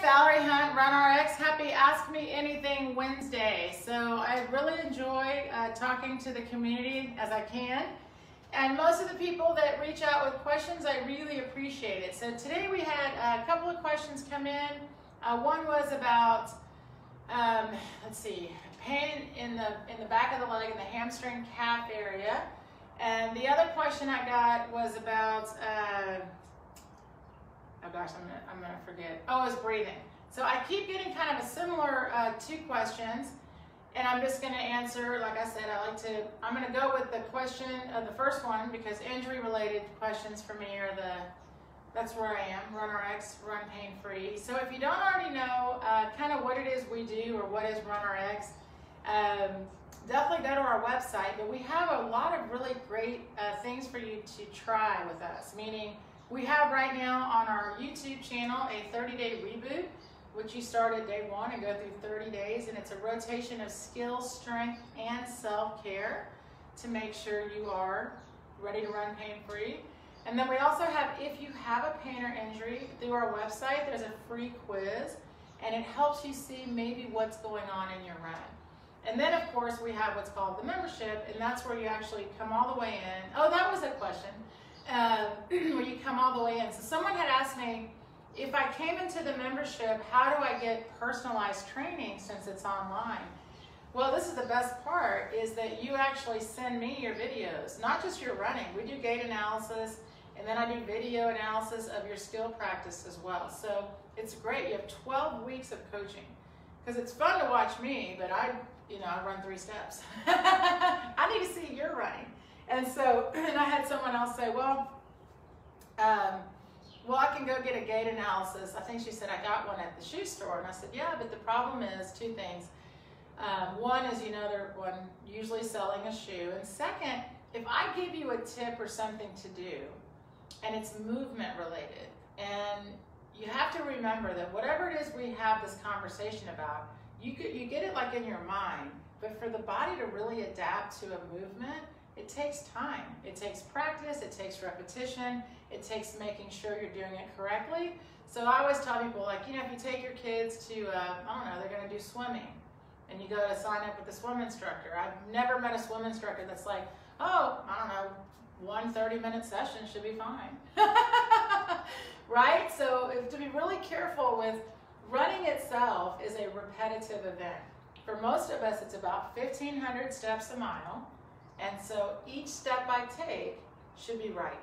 Valerie Hunt, RunRx. Happy Ask Me Anything Wednesday. So I really enjoy uh, talking to the community as I can. And most of the people that reach out with questions, I really appreciate it. So today we had a couple of questions come in. Uh, one was about, um, let's see, pain in the in the back of the leg in the hamstring calf area. And the other question I got was about. Uh, oh gosh, I'm gonna, I'm gonna forget. Oh, it's breathing. So I keep getting kind of a similar uh, two questions, and I'm just gonna answer, like I said, I like to, I'm gonna go with the question, of the first one, because injury related questions for me are the, that's where I am, RunRx, Run Pain Free. So if you don't already know uh, kind of what it is we do or what is RunRx, um, definitely go to our website, but we have a lot of really great uh, things for you to try with us, meaning we have right now on our YouTube channel a 30-day reboot, which you start at day one and go through 30 days, and it's a rotation of skill, strength, and self-care to make sure you are ready to run pain-free. And then we also have, if you have a pain or injury, through our website, there's a free quiz, and it helps you see maybe what's going on in your run. And then, of course, we have what's called the membership, and that's where you actually come all the way in. Oh, that was a question uh, where you come all the way in. So someone had asked me, if I came into the membership, how do I get personalized training since it's online? Well, this is the best part, is that you actually send me your videos, not just your running. We do gait analysis, and then I do video analysis of your skill practice as well. So it's great. You have 12 weeks of coaching. Because it's fun to watch me, but I, you know, I run three steps. I need to see your running. And so, and I had someone else say, well, um, well, I can go get a gait analysis. I think she said, I got one at the shoe store. And I said, yeah, but the problem is two things. Um, one is, you know, they're one usually selling a shoe. And second, if I give you a tip or something to do, and it's movement related, and you have to remember that whatever it is we have this conversation about, you, get, you get it like in your mind, but for the body to really adapt to a movement, it takes time. It takes practice, it takes repetition, it takes making sure you're doing it correctly. So I always tell people, like, you know, if you take your kids to, uh, I don't know, they're going to do swimming, and you go to sign up with a swim instructor. I've never met a swim instructor that's like, oh, I don't know, one 30 minute session should be fine. right? So to be really careful with running itself is a repetitive event. For most of us, it's about 1,500 steps a mile. And so each step I take should be right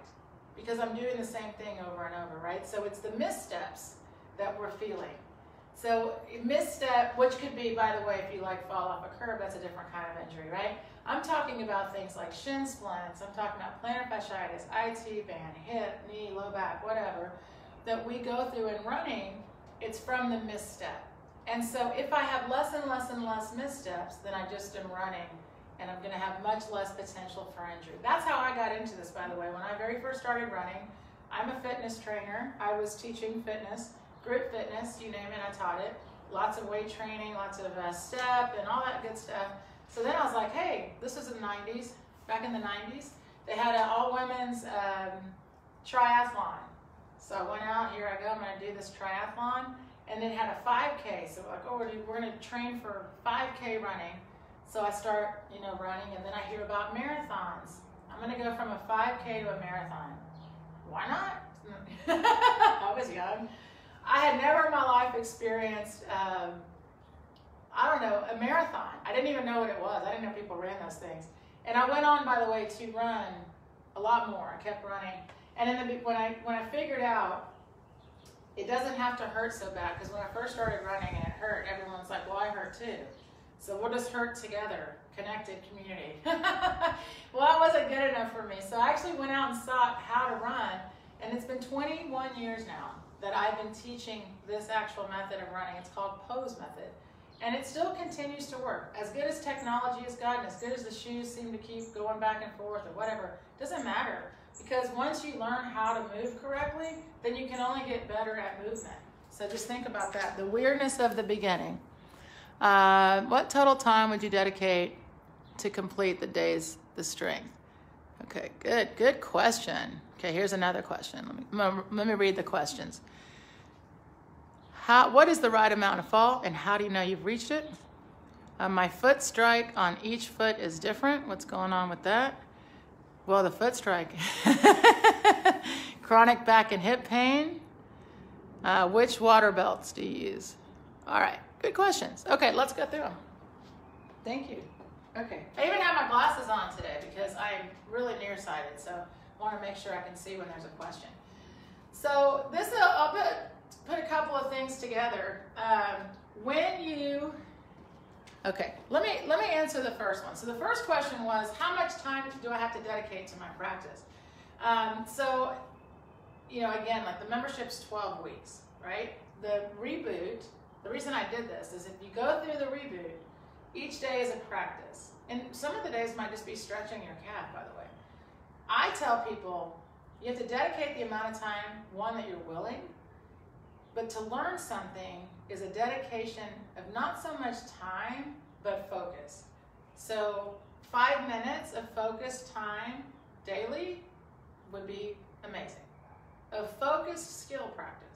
because I'm doing the same thing over and over, right? So it's the missteps that we're feeling. So misstep, which could be, by the way, if you like fall off a curb, that's a different kind of injury, right? I'm talking about things like shin splints, I'm talking about plantar fasciitis, IT band, hip, knee, low back, whatever, that we go through in running, it's from the misstep. And so if I have less and less and less missteps, then I just am running and I'm going to have much less potential for injury. That's how I got into this, by the way. When I very first started running, I'm a fitness trainer. I was teaching fitness, group fitness, you name it, I taught it. Lots of weight training, lots of uh, step, and all that good stuff. So then I was like, hey, this was in the 90s, back in the 90s. They had an all women's um, triathlon. So I went out, here I go, I'm going to do this triathlon. And then had a 5K. So like, oh, we're, we're going to train for 5K running. So I start, you know, running, and then I hear about marathons. I'm going to go from a 5K to a marathon. Why not? I was young. I had never in my life experienced, um, I don't know, a marathon. I didn't even know what it was. I didn't know people ran those things. And I went on, by the way, to run a lot more. I kept running. And then the, when I when I figured out it doesn't have to hurt so bad, because when I first started running and it hurt, everyone's like, well, I hurt too. So we'll just hurt together, connected community. well, that wasn't good enough for me. So I actually went out and sought how to run, and it's been 21 years now that I've been teaching this actual method of running. It's called pose method. And it still continues to work. As good as technology has gotten, as good as the shoes seem to keep going back and forth or whatever, doesn't matter. Because once you learn how to move correctly, then you can only get better at movement. So just think about that. The weirdness of the beginning. Uh, what total time would you dedicate to complete the days the strength? Okay, good, good question. Okay, here's another question. Let me, let me read the questions. How, what is the right amount of fall and how do you know you've reached it? Uh, my foot strike on each foot is different. What's going on with that? Well, the foot strike. Chronic back and hip pain. Uh, which water belts do you use? All right, good questions. Okay, let's go through them. Thank you. Okay. I even have my glasses on today because I'm really nearsighted, so I want to make sure I can see when there's a question. So this, uh, I'll put, put a couple of things together. Um, when you, okay, let me, let me answer the first one. So the first question was, how much time do I have to dedicate to my practice? Um, so, you know, again, like the membership's 12 weeks, right? The reboot, the reason I did this is if you go through the reboot, each day is a practice. And some of the days might just be stretching your calf, by the way. I tell people you have to dedicate the amount of time, one, that you're willing, but to learn something is a dedication of not so much time, but focus. So five minutes of focused time daily would be amazing. A focused skill practice.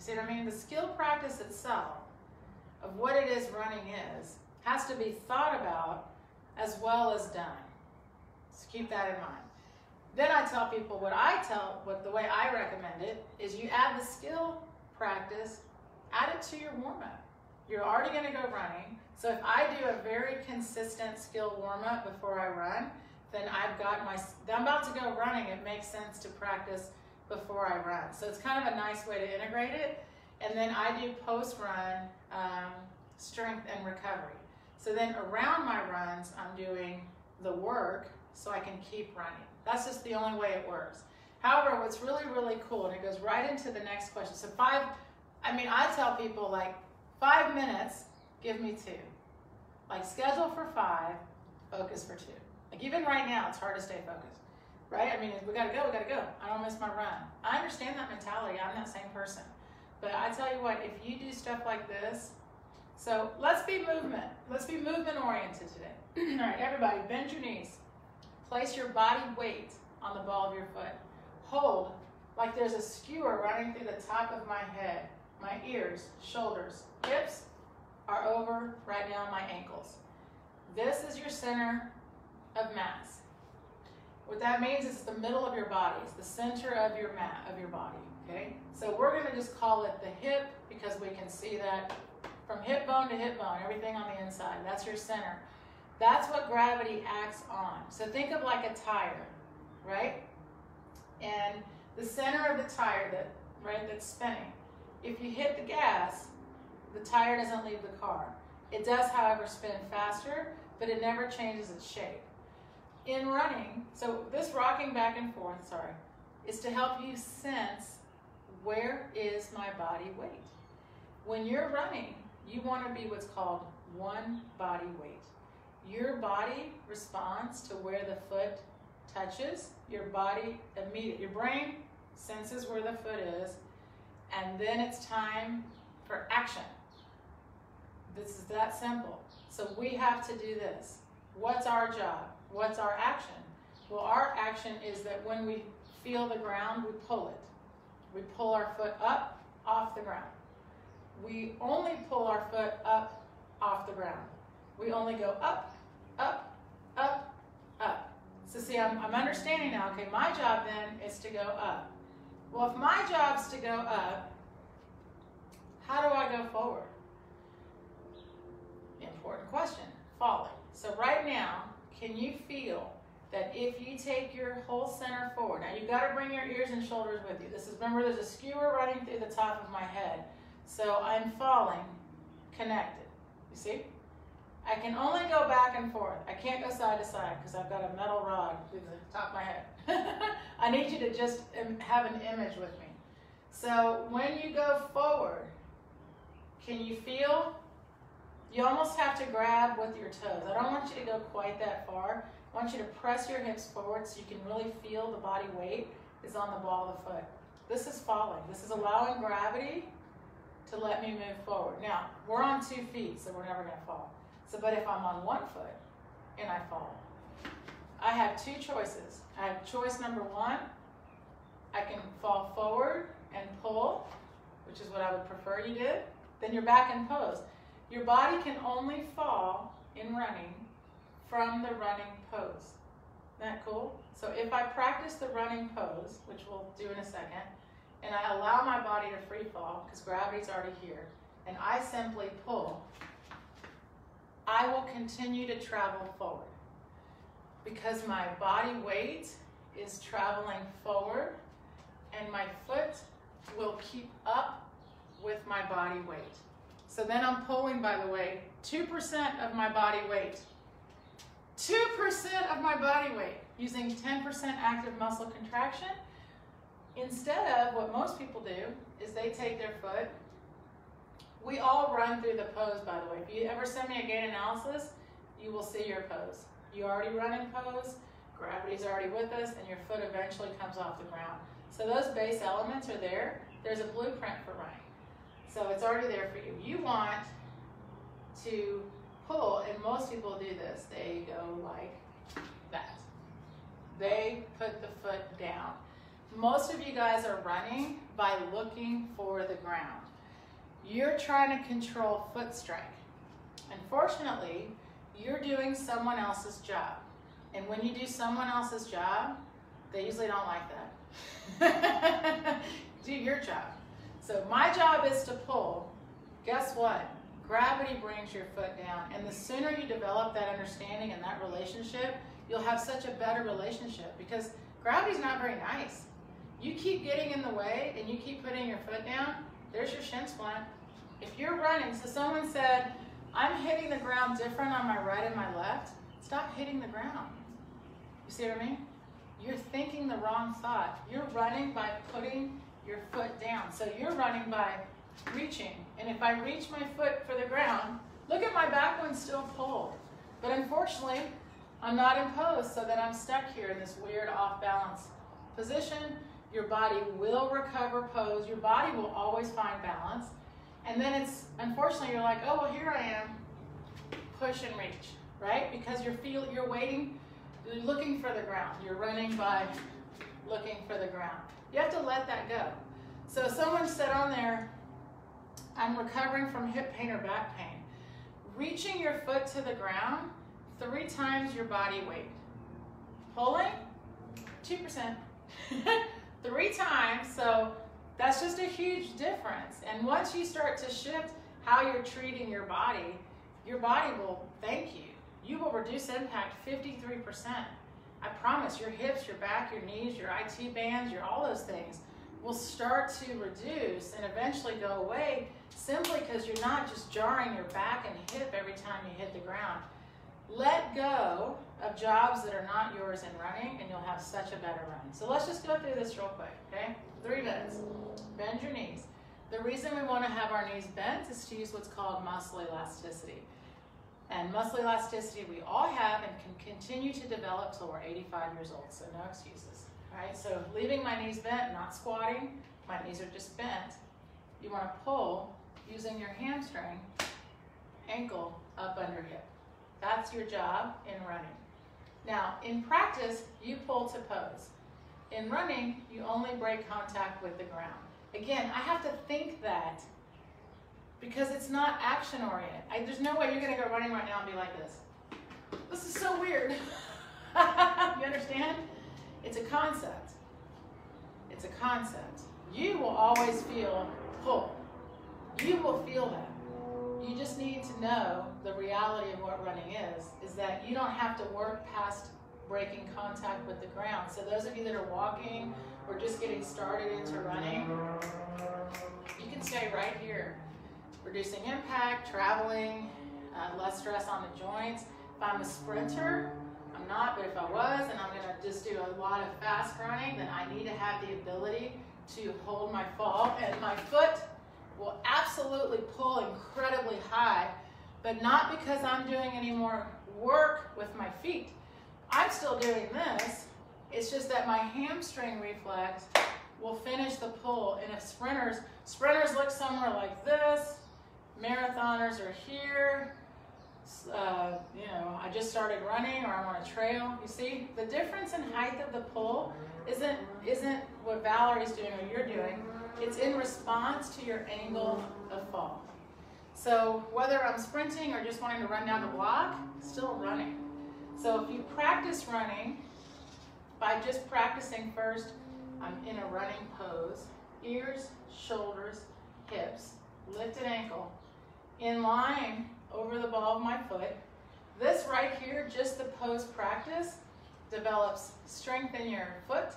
You see what I mean? The skill practice itself of what it is running is has to be thought about as well as done. So keep that in mind. Then I tell people what I tell, what the way I recommend it is you add the skill practice, add it to your warm up. You're already going to go running. So if I do a very consistent skill warm up before I run, then I've got my, I'm about to go running. It makes sense to practice before I run. So it's kind of a nice way to integrate it. And then I do post run um, strength and recovery. So then around my runs, I'm doing the work so I can keep running. That's just the only way it works. However, what's really, really cool, and it goes right into the next question. So five, I mean, I tell people like five minutes, give me two. Like schedule for five, focus for two. Like even right now, it's hard to stay focused, right? I mean, we gotta go, we gotta go. I don't miss my run. I understand that mentality. I'm that same person. But I tell you what, if you do stuff like this, so let's be movement. Let's be movement oriented today. All right, everybody, bend your knees. Place your body weight on the ball of your foot. Hold like there's a skewer running through the top of my head. My ears, shoulders, hips are over right now my ankles. This is your center of mass. What that means is the middle of your body. It's the center of your mat of your body. Okay? So we're gonna just call it the hip because we can see that from hip bone to hip bone, everything on the inside. That's your center. That's what gravity acts on. So think of like a tire, right? And the center of the tire that right that's spinning. If you hit the gas, the tire doesn't leave the car. It does, however, spin faster, but it never changes its shape. In running, so this rocking back and forth, sorry, is to help you sense where is my body weight. When you're running, you want to be what's called one body weight. Your body responds to where the foot touches. Your body immediately, your brain senses where the foot is, and then it's time for action. This is that simple. So we have to do this. What's our job? What's our action? Well, our action is that when we feel the ground, we pull it. We pull our foot up off the ground we only pull our foot up off the ground. We only go up, up, up, up. So see, I'm, I'm understanding now, okay, my job then is to go up. Well, if my job's to go up, how do I go forward? Important question, falling. So right now, can you feel that if you take your whole center forward, now you've got to bring your ears and shoulders with you. This is, remember there's a skewer running through the top of my head. So I'm falling connected. You see? I can only go back and forth. I can't go side to side because I've got a metal rod through the top of my head. I need you to just have an image with me. So when you go forward, can you feel? You almost have to grab with your toes. I don't want you to go quite that far. I want you to press your hips forward so you can really feel the body weight is on the ball of the foot. This is falling. This is allowing gravity to let me move forward. Now, we're on two feet, so we're never going to fall. So, but if I'm on one foot and I fall, I have two choices. I have choice number one, I can fall forward and pull, which is what I would prefer you did, then you're back in pose. Your body can only fall in running from the running pose. Isn't that cool? So if I practice the running pose, which we'll do in a second, and I allow my body to free fall, because gravity's already here, and I simply pull, I will continue to travel forward. Because my body weight is traveling forward, and my foot will keep up with my body weight. So then I'm pulling, by the way, 2% of my body weight. 2% of my body weight using 10% active muscle contraction. Instead of what most people do is they take their foot. We all run through the pose, by the way. If you ever send me a gait analysis, you will see your pose. You already run in pose, gravity's already with us, and your foot eventually comes off the ground. So those base elements are there. There's a blueprint for running. So it's already there for you. You want to pull, and most people do this. They go like that. They put the foot down. Most of you guys are running by looking for the ground. You're trying to control foot strike. Unfortunately, you're doing someone else's job. And when you do someone else's job, they usually don't like that. do your job. So my job is to pull. Guess what? Gravity brings your foot down. And the sooner you develop that understanding and that relationship, you'll have such a better relationship because gravity's not very nice. You keep getting in the way and you keep putting your foot down, there's your shin splint. If you're running, so someone said, I'm hitting the ground different on my right and my left, stop hitting the ground. You see what I mean? You're thinking the wrong thought. You're running by putting your foot down. So you're running by reaching. And if I reach my foot for the ground, look at my back one still pulled. But unfortunately, I'm not in pose, so that I'm stuck here in this weird off balance position. Your body will recover pose. Your body will always find balance. And then it's, unfortunately, you're like, oh, well, here I am. Push and reach, right? Because you're feel, you're waiting, you're looking for the ground. You're running by looking for the ground. You have to let that go. So someone said on there, I'm recovering from hip pain or back pain. Reaching your foot to the ground three times your body weight. Pulling, 2%. three times, so that's just a huge difference. And once you start to shift how you're treating your body, your body will thank you. You will reduce impact 53%. I promise your hips, your back, your knees, your IT bands, your all those things will start to reduce and eventually go away simply because you're not just jarring your back and hip every time you hit the ground. Let go of jobs that are not yours in running and you'll have such a better run. So let's just go through this real quick, okay? Three minutes. Bend your knees. The reason we want to have our knees bent is to use what's called muscle elasticity. And muscle elasticity we all have and can continue to develop till we're 85 years old, so no excuses. All right, so leaving my knees bent, not squatting, my knees are just bent. You want to pull using your hamstring, ankle up under hip. That's your job in running. Now, in practice, you pull to pose. In running, you only break contact with the ground. Again, I have to think that because it's not action oriented. I, there's no way you're going to go running right now and be like this. This is so weird. you understand? It's a concept. It's a concept. You will always feel pull. You will feel that. You just need to know the reality of what running is, is that you don't have to work past breaking contact with the ground. So those of you that are walking or just getting started into running, you can stay right here reducing impact, traveling, uh, less stress on the joints. If I'm a sprinter, I'm not, but if I was and I'm gonna just do a lot of fast running, then I need to have the ability to hold my fall and my foot will absolutely pull incredibly high, but not because I'm doing any more work with my feet. I'm still doing this. It's just that my hamstring reflex will finish the pull. And if sprinters, sprinters look somewhere like this, marathoners are here. Uh, you know, I just started running or I'm on a trail. You see, the difference in height of the pull isn't isn't what Valerie's doing or you're doing. It's in response to your angle of fall. So whether I'm sprinting or just wanting to run down the block, still running. So if you practice running, by just practicing first, I'm in a running pose, ears, shoulders, hips, lifted ankle, in line over the ball of my foot. This right here, just the pose practice, develops strength in your foot,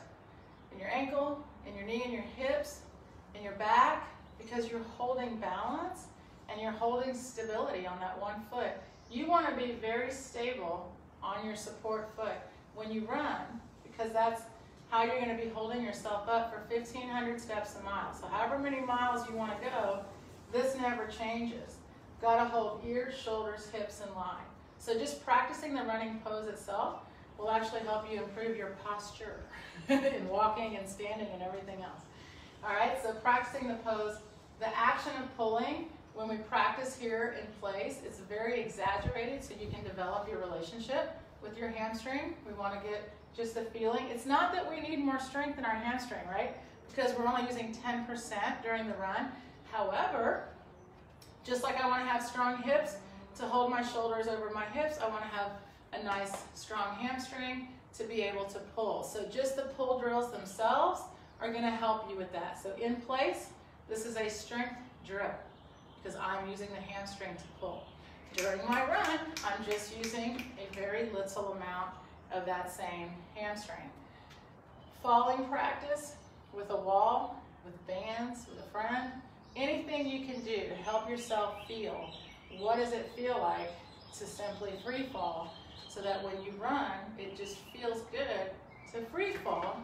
in your ankle, in your knee in your hips, in your back, because you're holding balance and you're holding stability on that one foot. You want to be very stable on your support foot when you run, because that's how you're going to be holding yourself up for 1,500 steps a mile. So however many miles you want to go, this never changes. Got to hold ears, shoulders, hips in line. So just practicing the running pose itself will actually help you improve your posture in walking and standing and everything else. All right, so practicing the pose, the action of pulling, when we practice here in place, it's very exaggerated so you can develop your relationship with your hamstring. We want to get just the feeling. It's not that we need more strength in our hamstring, right? Because we're only using 10% during the run. However, just like I want to have strong hips to hold my shoulders over my hips, I want to have a nice strong hamstring to be able to pull. So just the pull drills themselves are going to help you with that. So in place, this is a strength drill because I'm using the hamstring to pull. During my run, I'm just using a very little amount of that same hamstring. Falling practice with a wall, with bands, with a friend, anything you can do to help yourself feel what does it feel like to simply free fall so that when you run, it just feels good to free fall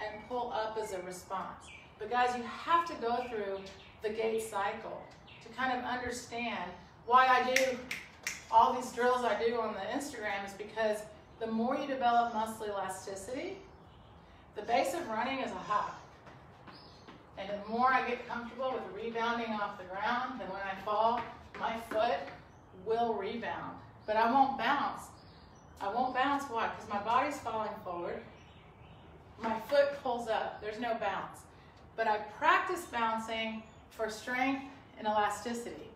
and pull up as a response. But guys, you have to go through the gait cycle to kind of understand why I do all these drills I do on the Instagram is because the more you develop muscle elasticity, the base of running is a hop. And the more I get comfortable with rebounding off the ground, then when I fall, my foot will rebound. But I won't bounce. I won't bounce, why? Because my body's falling forward. My foot pulls up. There's no bounce. But I practice bouncing for strength and elasticity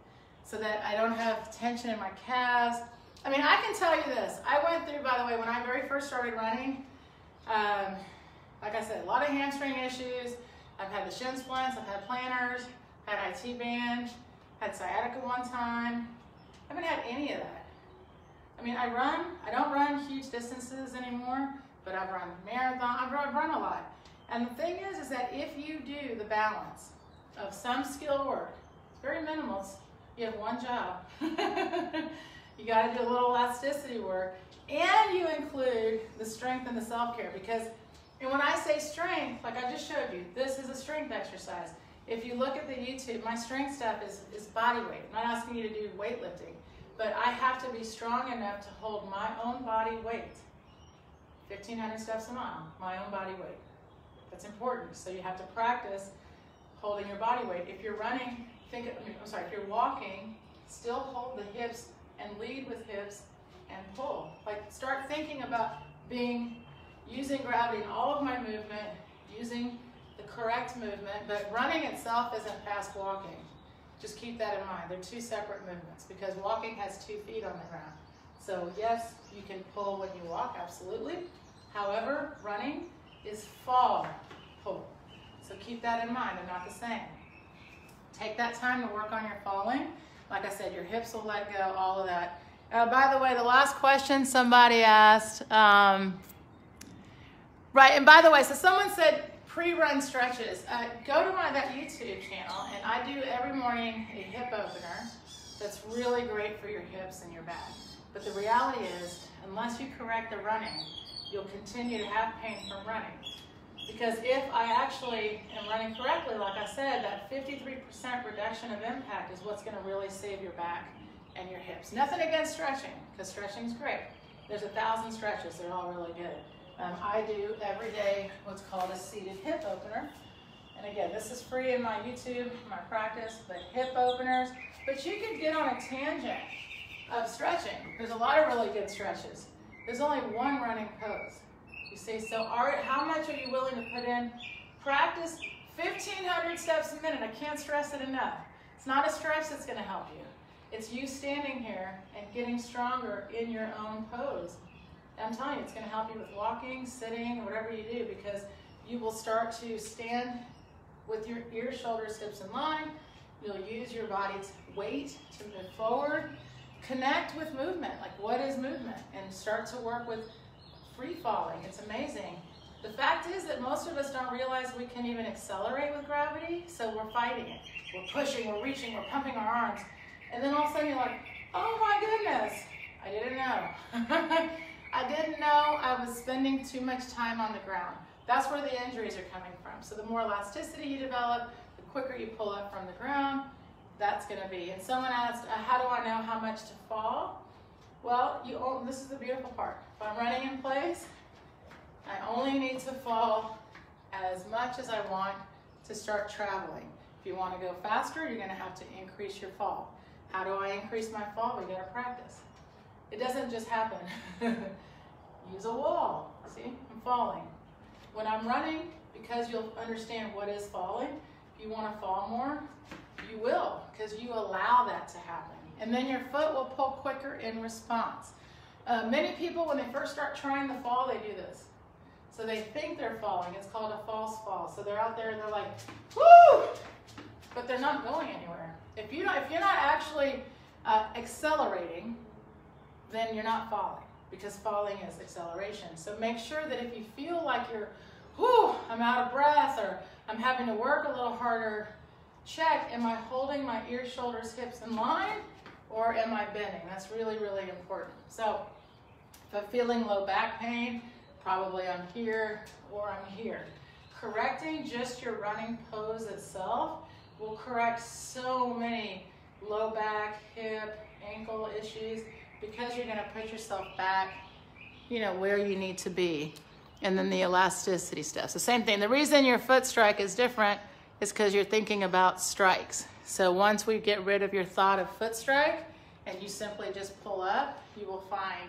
so that I don't have tension in my calves. I mean, I can tell you this. I went through, by the way, when I very first started running, um, like I said, a lot of hamstring issues. I've had the shin splints, I've had planters, had IT band, had sciatica one time. I haven't had any of that. I mean, I run, I don't run huge distances anymore, but I've run marathon, I've run, I've run a lot. And the thing is, is that if you do the balance of some skill work, it's very minimal, you have one job. you got to do a little elasticity work, and you include the strength and the self-care because, and when I say strength, like I just showed you, this is a strength exercise. If you look at the YouTube, my strength stuff is, is body weight. I'm not asking you to do weightlifting, but I have to be strong enough to hold my own body weight. 1,500 steps a mile, my own body weight. That's important. So you have to practice holding your body weight. If you're running, think, I'm sorry, if you're walking, still hold the hips and lead with hips and pull. Like start thinking about being, using gravity in all of my movement, using the correct movement, but running itself isn't fast walking. Just keep that in mind. They're two separate movements because walking has two feet on the ground. So yes, you can pull when you walk, absolutely. However, running is fall pull. So keep that in mind, they're not the same. Take that time to work on your falling. Like I said, your hips will let go, all of that. Uh, by the way, the last question somebody asked, um, right, and by the way, so someone said pre-run stretches. Uh, go to my that YouTube channel, and I do every morning a hip opener that's really great for your hips and your back. But the reality is, unless you correct the running, you'll continue to have pain from running. Because if I actually am running correctly, like I said, that 53% reduction of impact is what's going to really save your back and your hips. Nothing against stretching, because stretching is great. There's a thousand stretches. They're all really good. Um, I do every day what's called a seated hip opener. And again, this is free in my YouTube, my practice, but hip openers. But you could get on a tangent of stretching. There's a lot of really good stretches. There's only one running pose. You see, so are, how much are you willing to put in? Practice 1,500 steps a minute. I can't stress it enough. It's not a stretch that's going to help you. It's you standing here and getting stronger in your own pose. I'm telling you, it's going to help you with walking, sitting, whatever you do, because you will start to stand with your ears, shoulders, hips in line. You'll use your body's weight to move forward. Connect with movement, like what is movement? And start to work with free falling. It's amazing. The fact is that most of us don't realize we can even accelerate with gravity, so we're fighting it. We're pushing, we're reaching, we're pumping our arms. And then all of a sudden you're like, oh my goodness, I didn't know. I didn't know I was spending too much time on the ground. That's where the injuries are coming from. So the more elasticity you develop, the quicker you pull up from the ground, that's going to be. And someone asked, uh, how do I know how much to fall? Well, you. this is the beautiful part. If I'm running in place, I only need to fall as much as I want to start traveling. If you want to go faster, you're going to have to increase your fall. How do I increase my fall? We got to practice. It doesn't just happen. Use a wall. See, I'm falling. When I'm running, because you'll understand what is falling, if you want to fall more, you will, because you allow that to happen. And then your foot will pull quicker in response. Uh, many people, when they first start trying to fall, they do this. So they think they're falling. It's called a false fall. So they're out there and they're like, woo! But they're not going anywhere. If, you if you're not actually uh, accelerating, then you're not falling because falling is acceleration. So make sure that if you feel like you're, whoo, I'm out of breath or I'm having to work a little harder, check, am I holding my ears, shoulders, hips in line or am I bending? That's really, really important. So if I'm feeling low back pain, probably I'm here or I'm here. Correcting just your running pose itself will correct so many low back, hip, ankle issues because you're going to put yourself back, you know, where you need to be. And then the elasticity stuff. So same thing. The reason your foot strike is different is because you're thinking about strikes. So once we get rid of your thought of foot strike and you simply just pull up, you will find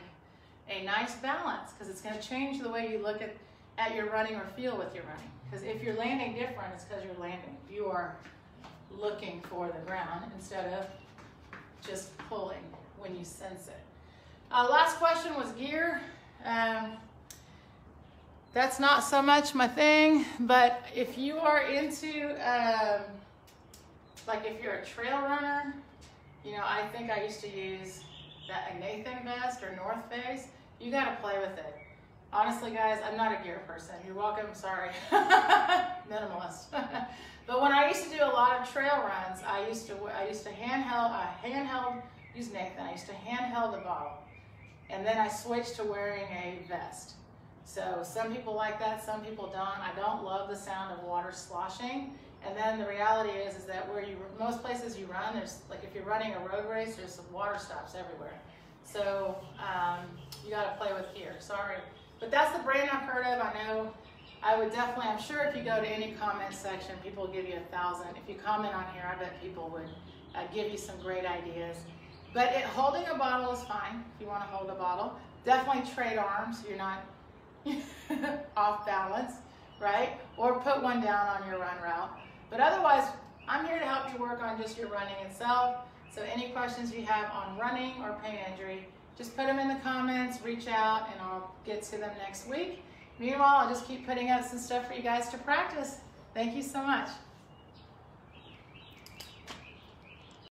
a nice balance because it's going to change the way you look at, at your running or feel with your running. Because if you're landing different, it's because you're landing. You are looking for the ground instead of just pulling when you sense it. Uh, last question was gear. Um, that's not so much my thing, but if you are into, um, like if you're a trail runner, you know, I think I used to use that Nathan vest or North Face. You got to play with it. Honestly, guys, I'm not a gear person. You're welcome. Sorry. Minimalist. but when I used to do a lot of trail runs, I used to I used to handheld a handheld use Nathan. I used to handheld the bottle. And then I switched to wearing a vest. So some people like that, some people don't. I don't love the sound of water sloshing. And then the reality is, is that where you, most places you run, there's, like if you're running a road race, there's water stops everywhere. So um, you gotta play with gear, sorry. But that's the brand I've heard of. I know I would definitely, I'm sure if you go to any comment section, people will give you a thousand. If you comment on here, I bet people would uh, give you some great ideas. But it, holding a bottle is fine if you want to hold a bottle. Definitely trade arms. You're not off balance, right? Or put one down on your run route. But otherwise, I'm here to help you work on just your running itself. So any questions you have on running or pain injury, just put them in the comments, reach out, and I'll get to them next week. Meanwhile, I'll just keep putting out some stuff for you guys to practice. Thank you so much.